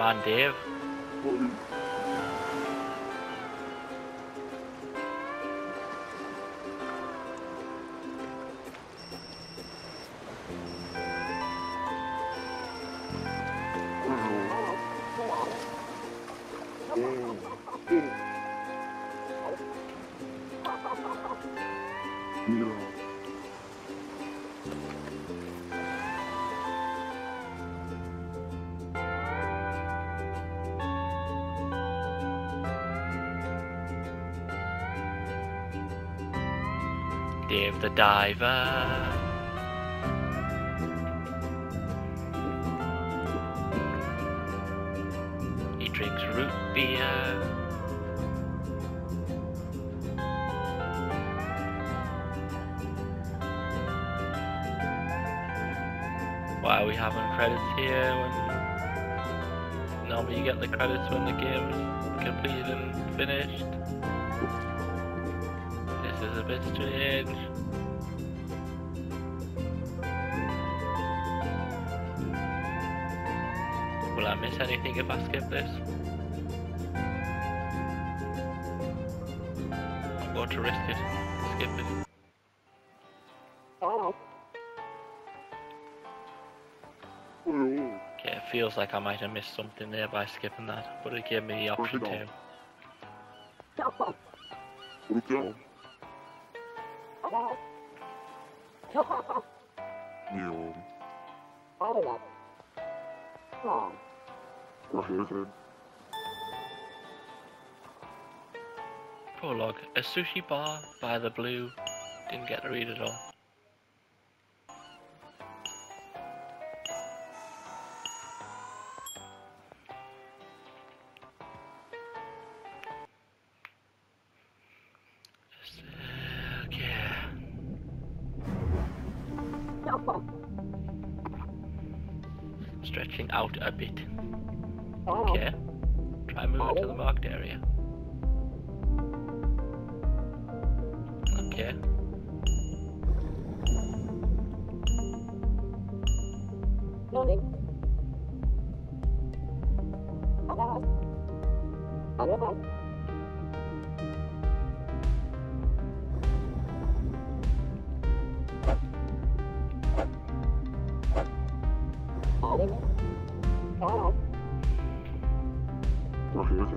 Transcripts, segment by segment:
man Dave. Dave the Diver. He drinks root beer. Why are we having credits here when normally you get the credits when the game's completed and finished? This is a. Will I miss anything if I skip this? I'm going to risk it. Skip it. Okay, it feels like I might have missed something there by skipping that, but it gave me the option to. Então. Eu. Correio. Prologue. A sushi bar by the blue. Didn't get to read it all.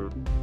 Correio.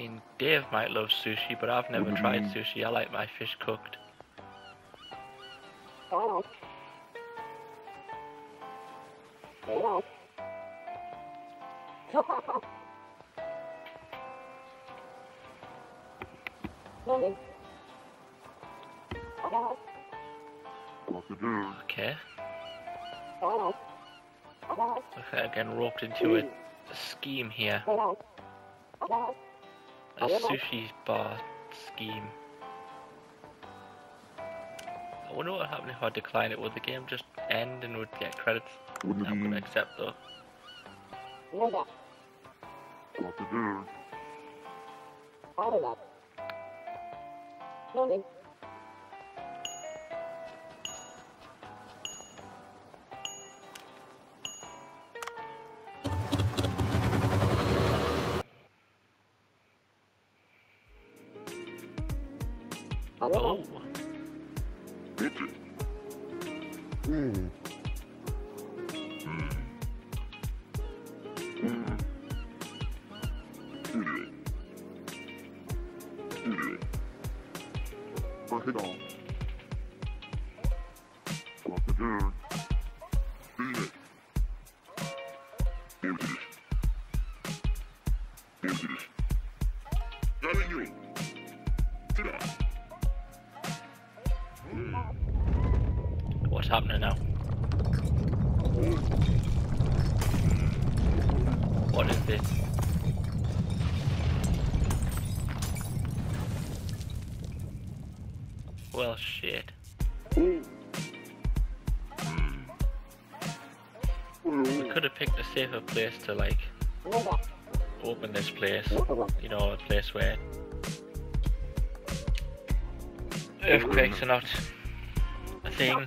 mean, Dave might love sushi, but I've never do tried sushi. I like my fish cooked. What to? Okay. Okay, again roped into a scheme here. A sushi bar scheme. I wonder what would happen if I decline it. Would the game just end and would get credits? Wouldn't I'm gonna accept though. what to do? Oh. Hmm. Happening now? What is this? Well, shit. We could have picked a safer place to, like, open this place. You know, a place where earthquakes are not a thing.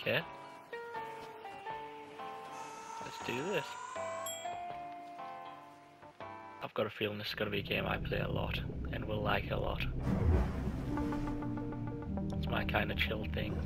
Okay. Let's do this. I've got a feeling this is going to be a game I play a lot and will like a lot. It's my kind of chill thing.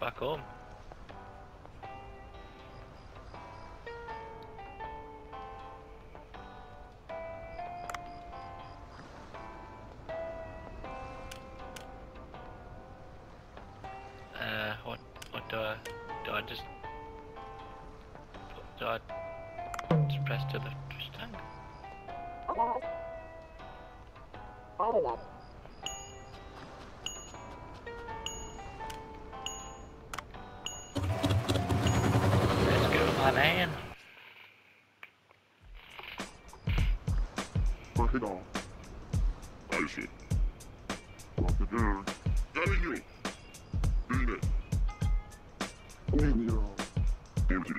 Back home. Uh, what, what do I, do I just, do I just press to the tank? Let's go, my man. Break it on. Icy. Got the dude. Telling you. Phoenix. Studio. Empty.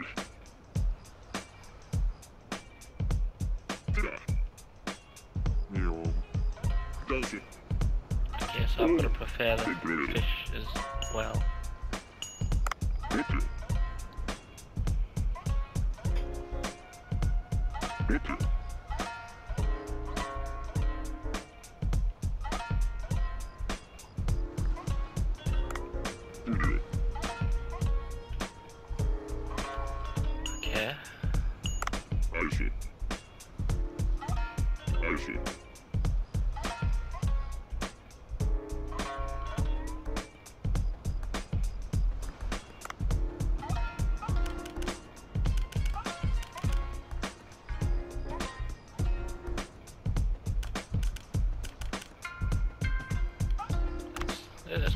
Sit down. Neo. Dulce. Okay, so I'm gonna prefer the fish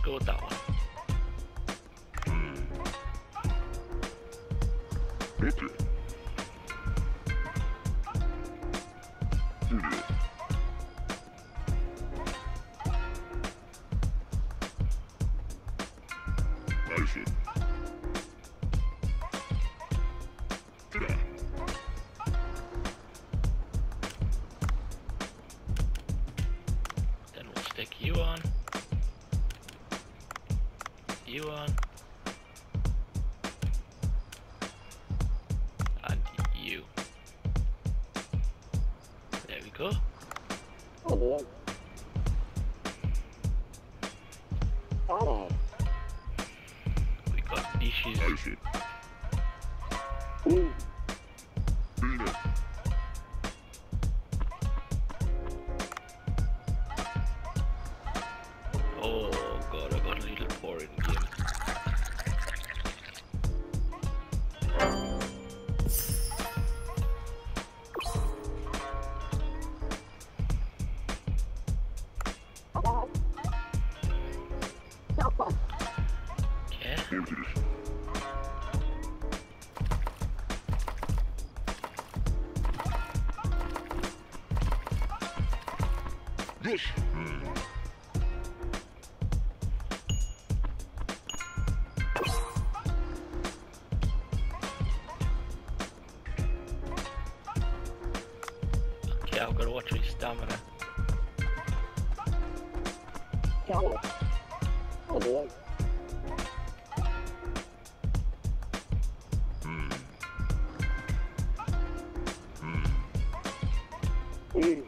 Yeah, Let's go with Oh. We got issues. Cháu 嗯，嗯，嗯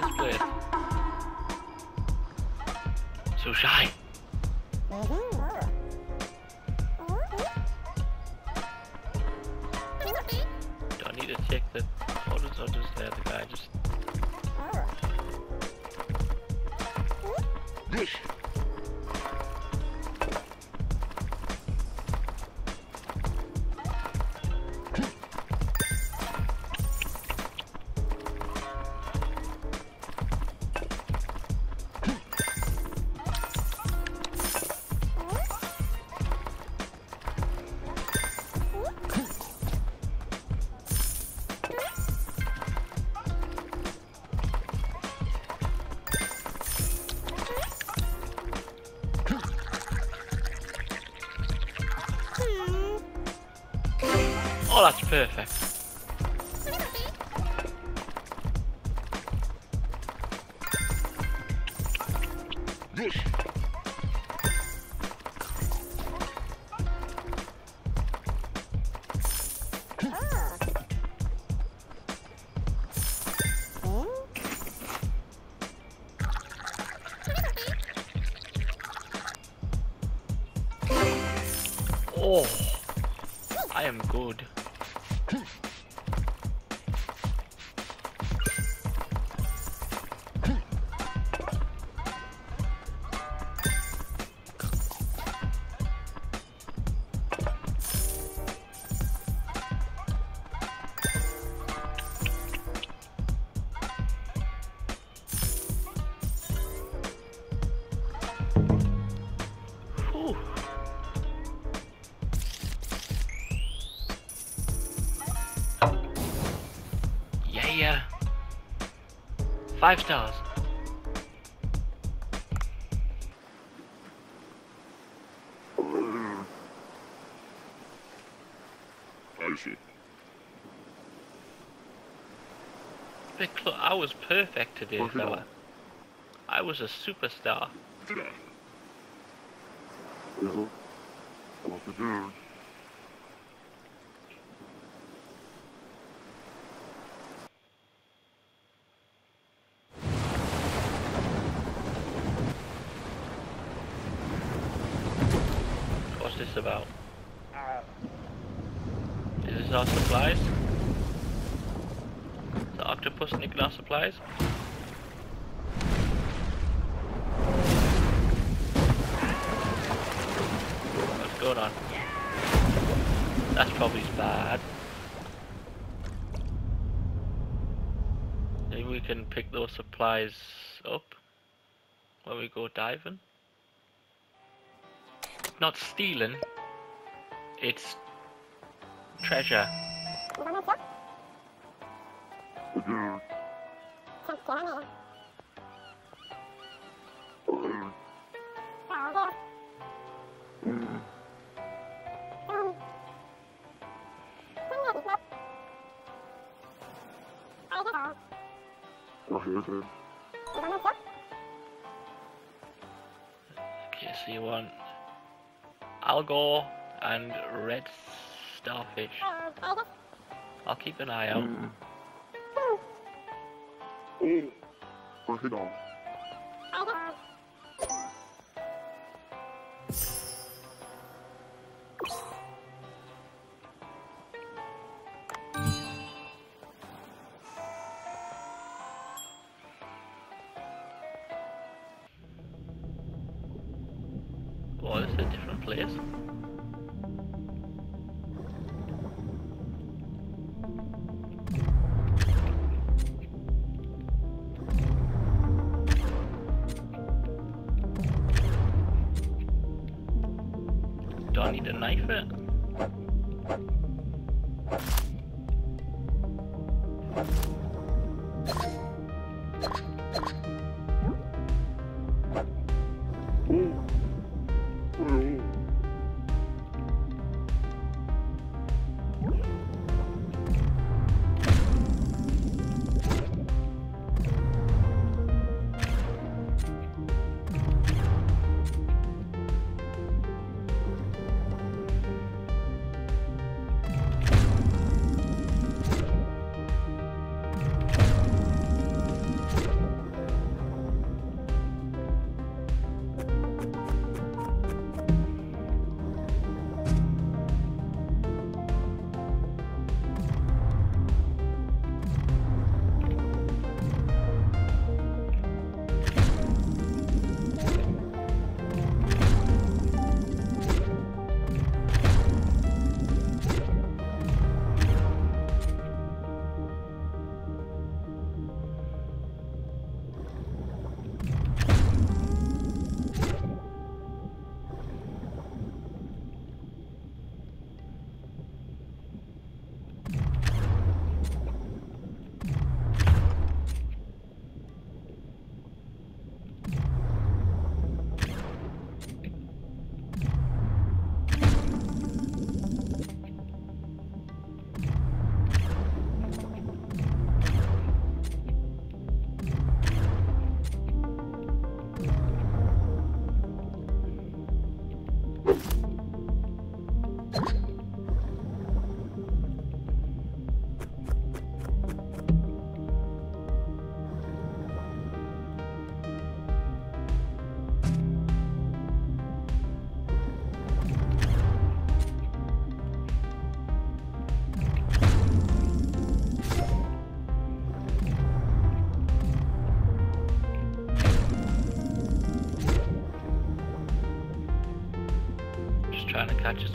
Christmas with. Oh, I am good. five stars. I was perfect today, okay. fella. I was a superstar. Yeah. our supplies. The octopus nicking our supplies. What's going on? That's probably bad. Maybe we can pick those supplies up when we go diving. Not stealing, it's treasure. Okay, so you want algo and red starfish. Uh, I'll keep an eye out. Hmm. Hmm.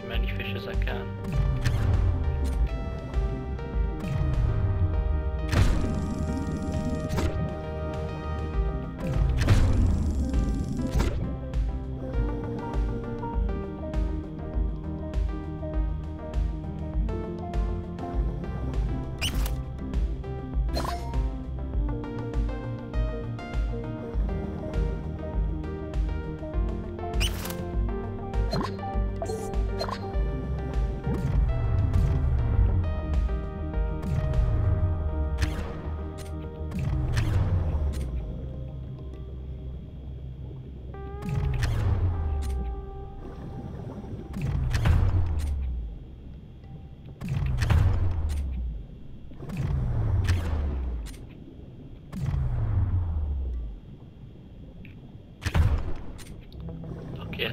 Many fish as I can.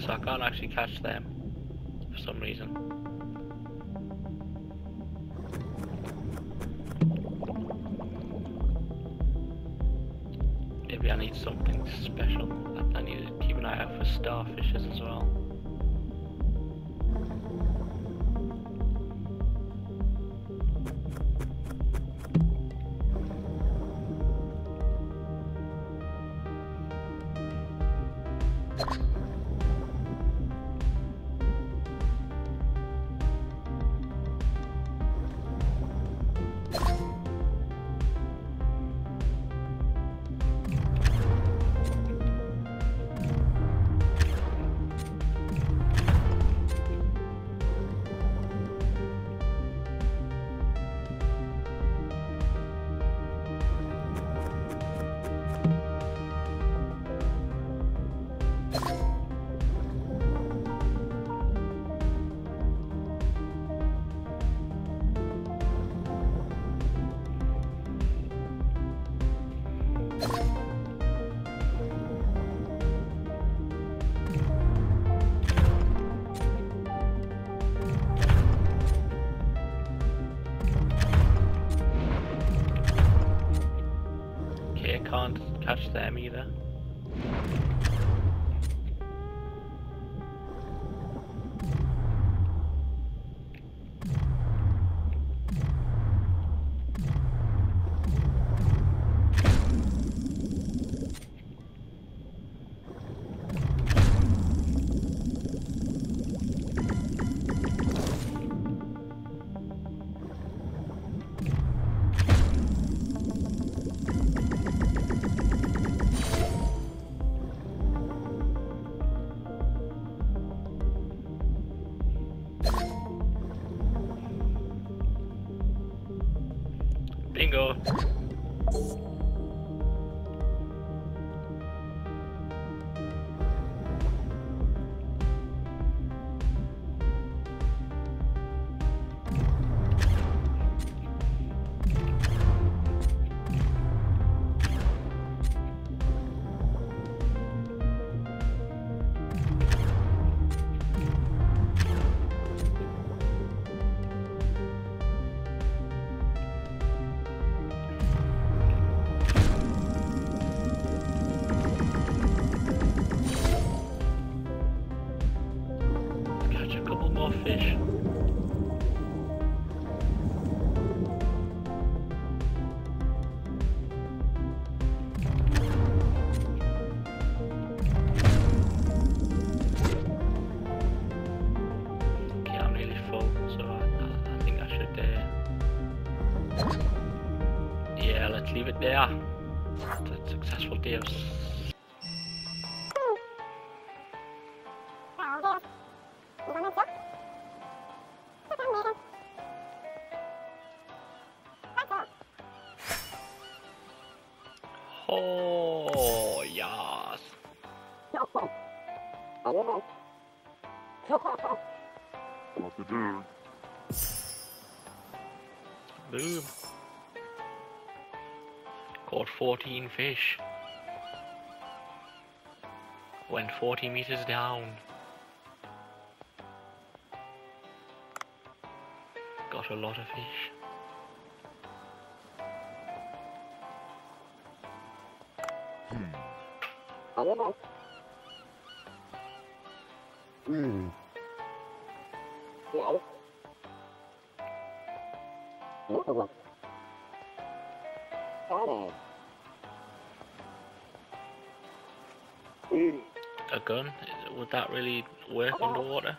so I can't actually catch them for some reason. Maybe I need something special. I need to keep an eye out for starfishes as well. them either. Yeah, It's a successful deal. fish went 40 meters down. Got a lot of fish. Hmm. Mm. Mm. A gun? Would that really work underwater?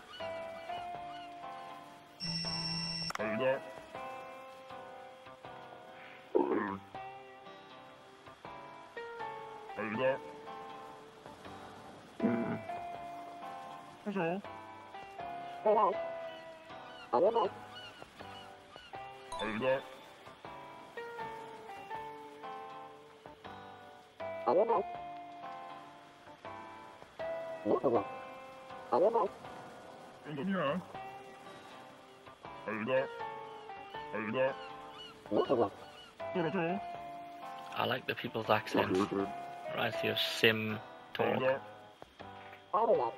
people's accents. Mm-hmm. Right, your Sim Talk. I don't know.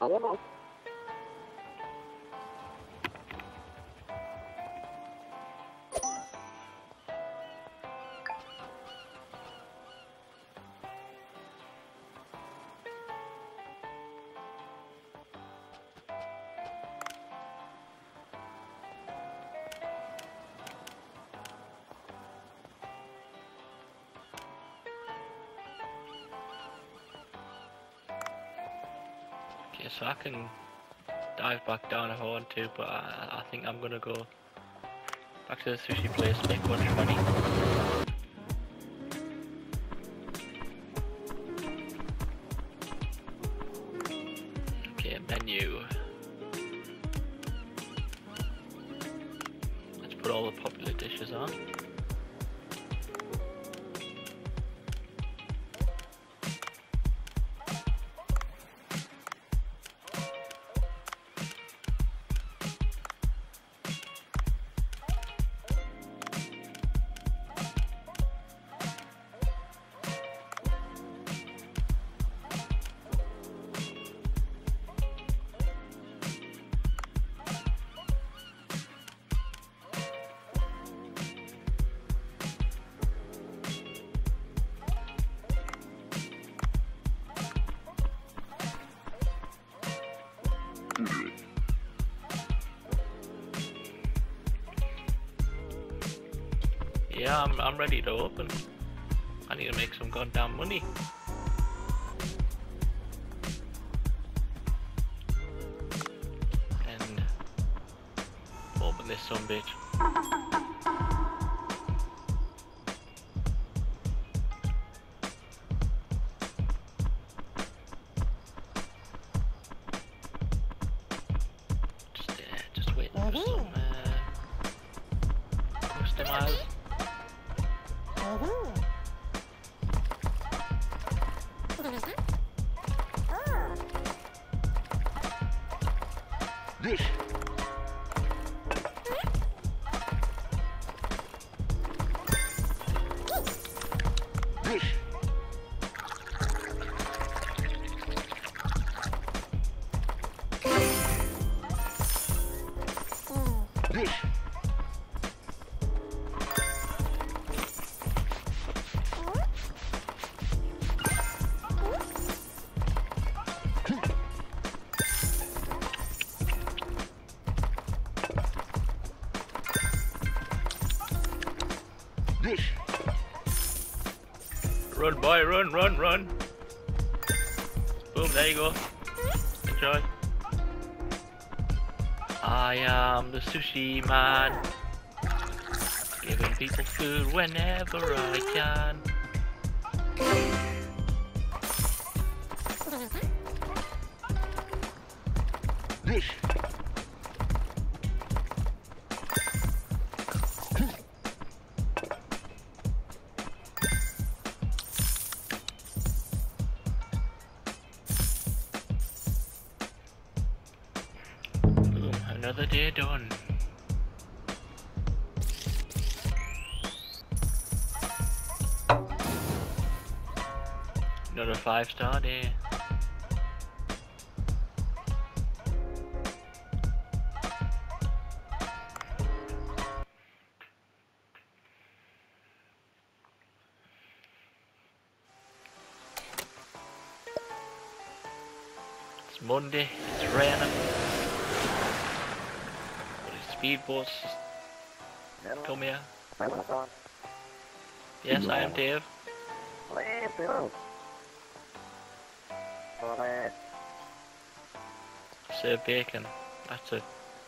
I don't know. Can dive back down if I want to, but I, I think I'm gonna go back to the sushi place, make 120. Okay, I'm, I'm ready to open. I need to make some goddamn money. Boy, run, run, run. Boom, there you go. Enjoy. I am the sushi man. Giving people food whenever I can. This. Five star day. It's Monday, it's raining. But these speedboats come here. Yes, I am Dave. Sir Bacon. That's an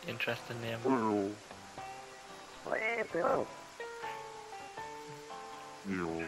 interesting name. Hello. Yo. Um,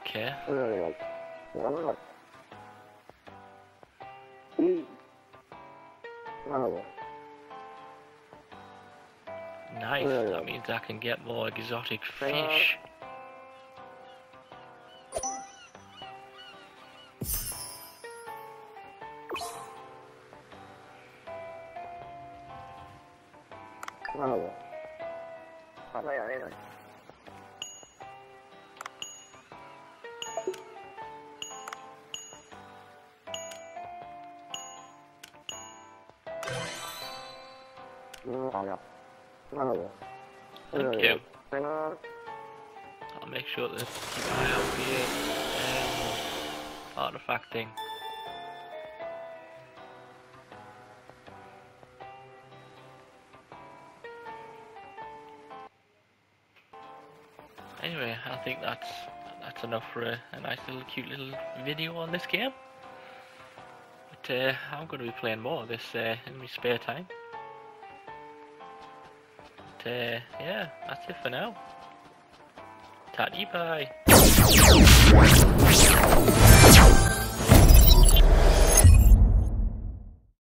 Okay. Nice. That means I can get more exotic fish. Thank you. I'll make sure to keep an eye out for your um, artifacting. Enough for a, a nice little cute little video on this game. But uh, I'm going to be playing more of this uh, in my spare time. But uh, yeah, that's it for now. Tatty bye.